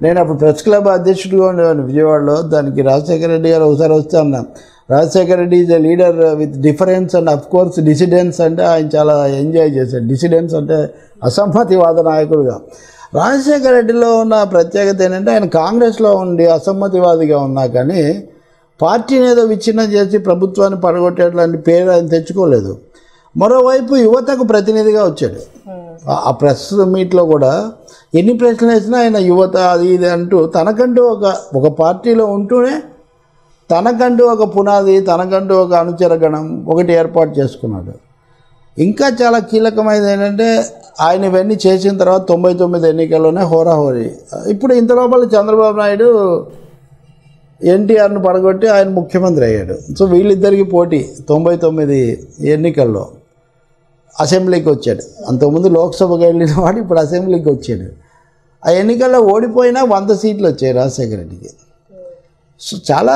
నేను అప్పుడు press club అధ్యక్షుడిగా ఉండేవాడిని విజయవాడలో. దానికి రాజశేఖర రెడ్డి గారు ఒకసారి వస్తే అన్నాను Rajasekhara Reddy is a leader with difference and of course dissidence అంటే ఆయన చాలా ఎంజాయ్ చేశాడు. డిసిడెన్స్ అంటే అసమ్మతివాద నాయకుడుగా. రాజశేఖర రెడ్డిలో ఉన్న ప్రత్యేకత ఏంటంటే ఆయన కాంగ్రెస్లో ఉండి అసమ్మతివాదిగా ఉన్నా కానీ పార్టీని ఏదో విచ్ఛిన్నం చేసి ప్రభుత్వాన్ని పడగొట్టేట్లాంటి పేరు ఆయన తెచ్చుకోలేదు. మరోవైపు యువతకు ప్రతినిధిగా వచ్చాడు. ఆ- ఆ ప్రెస్ మీట్లో కూడా ఎన్ని ప్రశ్నలు వేసినా ఆయన యువత అది ఇది అంటూ తనకంటూ ఒక ఒక పార్టీలో ఉంటూనే తనకంటూ ఒక పునాది తనకంటూ ఒక అనుచర గణం ఒకటి ఏర్పాటు చేసుకున్నాడు. ఇంకా చాలా కీలకమైనది ఏంటంటే ఆయన ఇవన్నీ చేసిన తర్వాత తొంభై తొమ్మిది ఎన్నికల్లోనే హోరాహోరీ. ఇప్పుడు ఇంత లోపల చంద్రబాబు నాయుడు ఎన్టీఆర్ను పడగొట్టి ఆయన ముఖ్యమంత్రి అయ్యాడు. సో వీళ్ళిద్దరికి పోటీ తొంభై తొమ్మిది ఎన్నికల్లో. అసెంబ్లీకి వచ్చాడు. అంతకుముందు లోక్సభకి వెళ్ళిన వాడు ఇప్పుడు అసెంబ్లీకి వచ్చాడు. ఆ ఎన్నికల్లో ఓడిపోయినా వంద సీట్లు వచ్చాయి రాజశేఖర రెడ్డికి. సో చాలా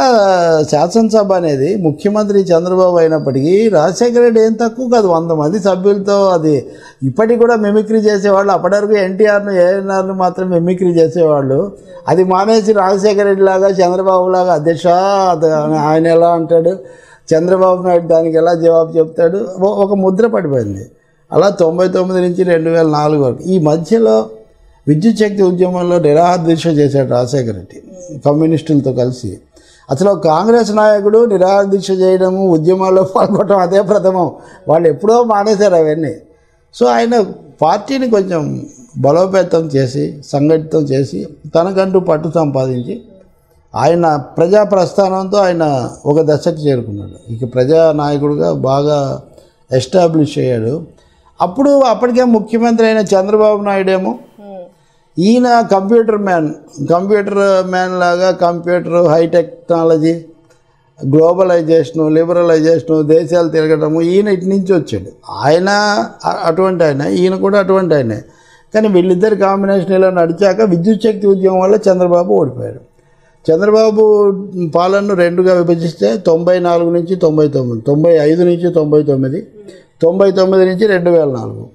శాసనసభ అనేది ముఖ్యమంత్రి చంద్రబాబు అయినప్పటికీ రాజశేఖర రెడ్డి ఏం తక్కువ కాదు. వంద మంది సభ్యులతో అది ఇప్పటికి కూడా మిమిక్రీ చేసేవాళ్ళు. అప్పటి వరకు ఎన్టీఆర్ను ఏఎన్ఆర్ను మాత్రం మిమిక్రీ చేసేవాళ్ళు. అది మానేసి రాజశేఖర రెడ్డి లాగా చంద్రబాబు లాగా అధ్యక్ష ఆయన ఎలా అంటాడు? చంద్రబాబు నాయుడు దానికి ఎలా జవాబు చెప్తాడు? ఒక ముద్ర పడిపోయింది. అలా తొంభై తొమ్మిది నుంచి రెండు వేల నాలుగు వరకు. ఈ మధ్యలో విద్యుత్ శక్తి ఉద్యమంలో నిరాహారదీక్ష చేశాడు రాజశేఖర రెడ్డి కమ్యూనిస్టులతో కలిసి. అసలు కాంగ్రెస్ నాయకుడు నిరాహారదీక్ష చేయడము ఉద్యమాల్లో పాల్గొనడం అదే ప్రథమం. వాళ్ళు ఎప్పుడో మానేశారు అవన్నీ. సో ఆయన పార్టీని కొంచెం బలోపేతం చేసి సంఘటితం చేసి తనకంటూ పట్టు సంపాదించి ఆయన ప్రజా ప్రస్థానంతో ఆయన ఒక దశకు చేరుకున్నాడు. ఇక ప్రజా నాయకుడిగా బాగా ఎస్టాబ్లిష్ అయ్యాడు. అప్పుడు అప్పటికే ముఖ్యమంత్రి అయిన చంద్రబాబు నాయుడు ఏమో ఈయన కంప్యూటర్ మ్యాన్ కంప్యూటర్ మ్యాన్ లాగా computer high technology globalisation liberalisation దేశాలు తిరగటము ఈయన ఇటు నుంచి వచ్చాడు. ఆయన అటువంటి ఆయన ఈయన కూడా అటువంటి ఆయనే. కానీ వీళ్ళిద్దరి కాంబినేషన్ ఇలా నడిచాక విద్యుత్ శక్తి ఉద్యమం వల్ల చంద్రబాబు ఓడిపోయారు. చంద్రబాబు పాలనను రెండుగా విభజిస్తే తొంభై నాలుగు నుంచి తొంభై తొమ్మిది తొంభై ఐదు నుంచి తొంభై తొమ్మిది తొంభై తొమ్మిది నుంచి రెండు వేల నాలుగు.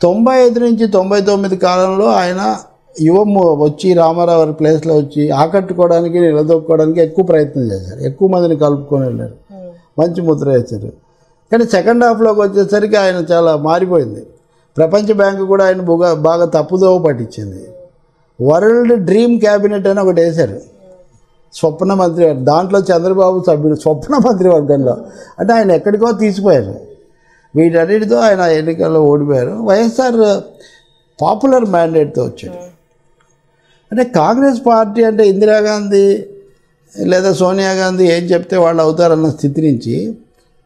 తొంభై ఐదు నుంచి తొంభై తొమ్మిది కాలంలో ఆయన యువం వచ్చి రామారావు గారి ప్లేస్లో వచ్చి ఆకట్టుకోవడానికి నిలదొక్కుకోవడానికి ఎక్కువ ప్రయత్నం చేశారు. ఎక్కువ మందిని కలుపుకొని వెళ్ళారు. మంచి ముద్ర వేశారు. కానీ సెకండ్ హాఫ్లోకి వచ్చేసరికి ఆయన చాలా మారిపోయింది. ప్రపంచ బ్యాంకు కూడా ఆయన బాగా బాగా తప్పుదోవ పట్టించింది. వరల్డ్ డ్రీమ్ క్యాబినెట్ అని ఒకటి వేశారు. స్వప్న మంత్రి దాంట్లో చంద్రబాబు సభ్యుడు స్వప్న మంత్రి వర్గంలో. అంటే ఆయన ఎక్కడికో తీసిపోయారు. వీటన్నిటితో ఆయన ఎన్నికల్లో ఓడిపోయారు. వైఎస్ఆర్ పాపులర్ మ్యాండేట్తో వచ్చాడు. అంటే కాంగ్రెస్ పార్టీ అంటే ఇందిరాగాంధీ లేదా సోనియా గాంధీ ఏం చెప్తే వాళ్ళు అవుతారన్న స్థితి నుంచి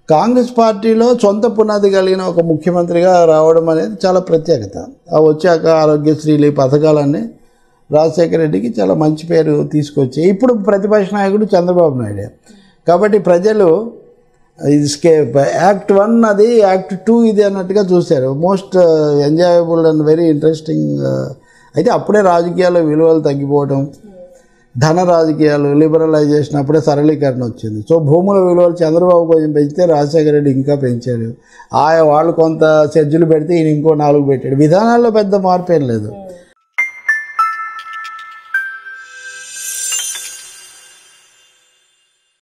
కాంగ్రెస్ పార్టీలో సొంత పునాది కలిగిన ఒక ముఖ్యమంత్రిగా రావడం అనేది చాలా ప్రత్యేకత. ఆ వచ్చాక ఆరోగ్యశ్రీలు ఈ పథకాలన్నీ రాజశేఖర రెడ్డికి చాలా మంచి పేరు తీసుకొచ్చాయి ఇప్పుడు ప్రతిపక్ష నాయకుడు చంద్రబాబు నాయుడు. కాబట్టి ప్రజలు ఇది స్కే యాక్ట్ వన్ అది యాక్ట్ టూ ఇది అన్నట్టుగా చూశారు. Most enjoyable and very interesting అయితే అప్పుడే రాజకీయాల్లో విలువలు తగ్గిపోవడం ధన రాజకీయాలు లిబరలైజేషన్ అప్పుడే సరళీకరణ వచ్చింది. సో భూముల విలువలు చంద్రబాబు కొంచెం పెంచితే రాజశేఖర రెడ్డి ఇంకా పెంచాడు. ఆయా వాళ్ళు కొంత సెడ్జులు పెడితే ఈయన ఇంకో నాలుగు పెట్టాడు. విధానాల్లో పెద్ద మార్పు ఏం లేదు.